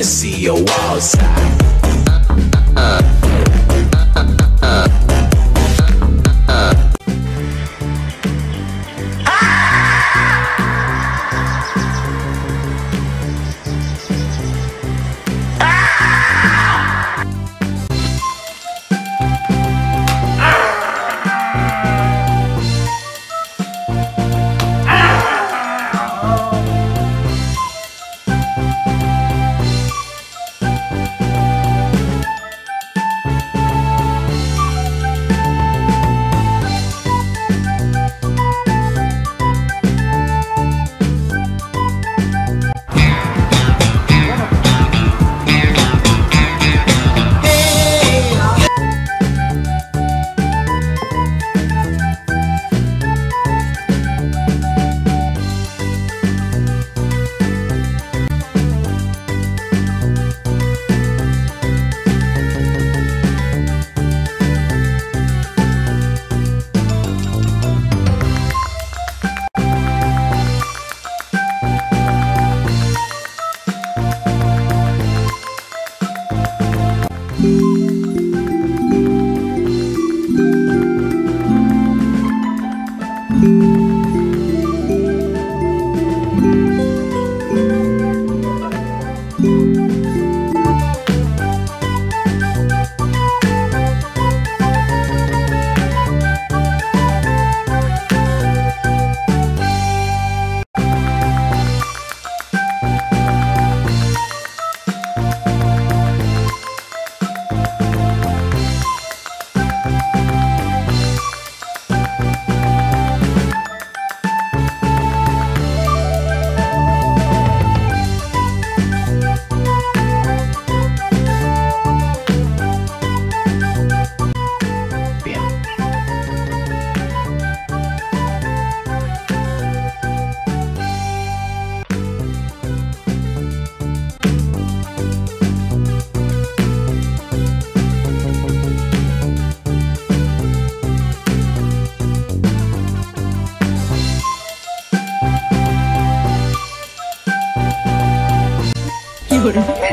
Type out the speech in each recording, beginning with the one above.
wanna see you outside. side. uh.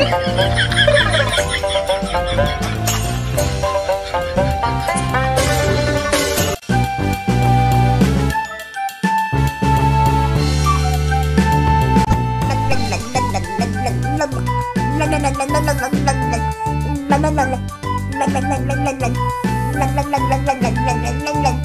lần lần lần lần lần lần lần lần lần lần lần lần lần lần lần